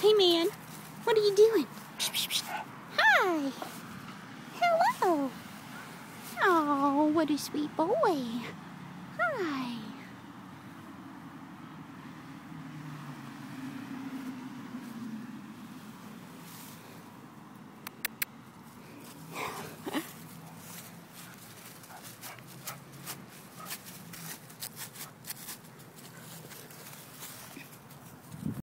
Hey, man. What are you doing? Hi. Hello. Oh, what a sweet boy.